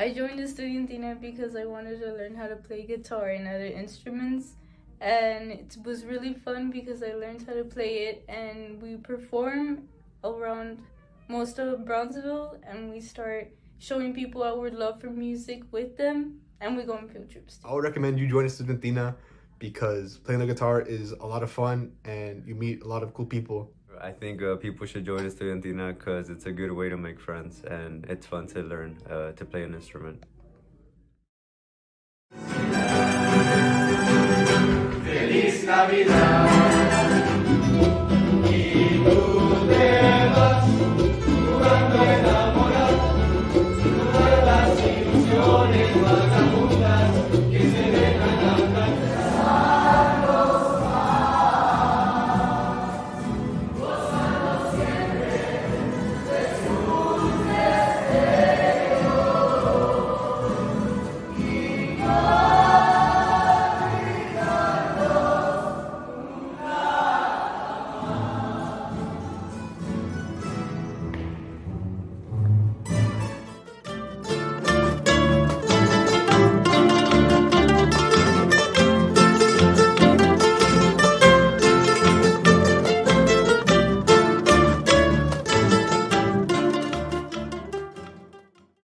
I joined the Estudiantina because I wanted to learn how to play guitar and other instruments. And it was really fun because I learned how to play it and we perform around most of Brownsville and we start showing people our love for music with them and we go on field trips. Too. I would recommend you join Estudiantina because playing the guitar is a lot of fun and you meet a lot of cool people. I think uh, people should join Estudiantina because it's a good way to make friends and it's fun to learn uh, to play an instrument. Feliz